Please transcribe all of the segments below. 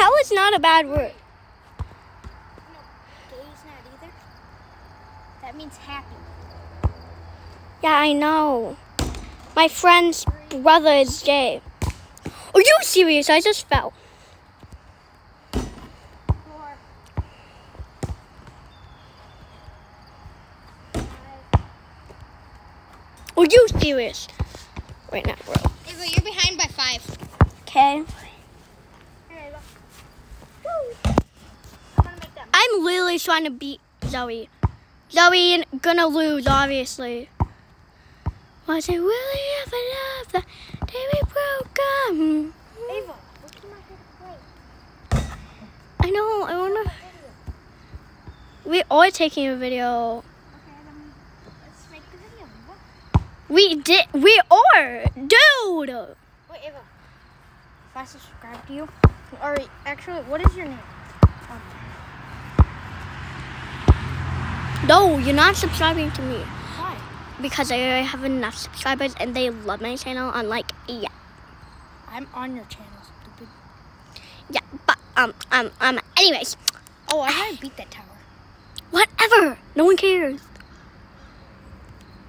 Hell is not a bad word. No, gay's not either. That means happy. Yeah, I know. My friend's brother is gay. Are you serious? I just fell. Are you serious? Right now, bro. Ava, you're behind by five. Okay. Here, Ava. Woo. I'm gonna make them. I'm trying to beat Zoe. Zoe gonna lose, obviously. Was it really ever love the day we broke up? Ava, look at my good play. I know. I. Video. We are taking a video. Okay, then let's make the video. We did. We are, dude. Wait, Ava. If I subscribe to you, or actually, what is your name? Um, No, you're not subscribing to me why? because I already have enough subscribers and they love my channel. Unlike, yeah, I'm on your channel, stupid. yeah. But um, um, um. Anyways, Oh, I might beat that tower. whatever. No one cares.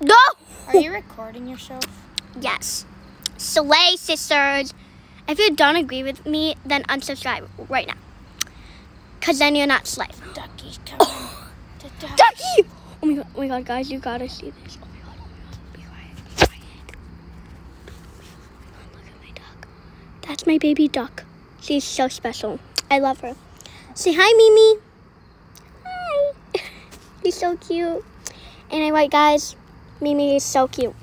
No. Are you recording yourself? Yes. Slay sisters. If you don't agree with me, then unsubscribe right now. Cause then you're not slay. Ducky's coming. Duck. Ducky! Oh my god, oh my god, guys, you gotta see this. Oh my god, oh my god, be quiet, be quiet. Oh, look at my duck. That's my baby duck. She's so special. I love her. Say hi, Mimi. Hi. She's so cute. Right, guys, Mimi is so cute.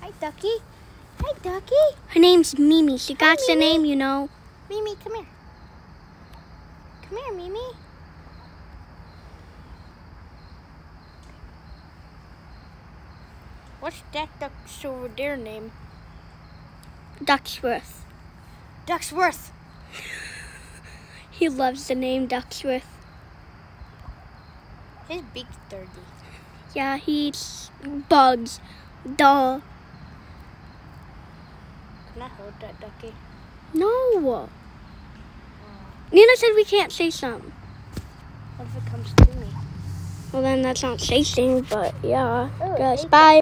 Hi, Ducky. Hi, Ducky. Her name's Mimi. She got the Mimi. name, you know. Mimi, come here. Come here, Mimi. What's that duck's over there name? Ducksworth. Ducksworth. He loves the name Ducksworth. His beak's dirty. Yeah, he eats bugs. Duh. Can I hold that ducky? No. Nina said we can't say something. What if it comes to me? Well, then that's not chasing, but yeah. Oh, Guys, bye.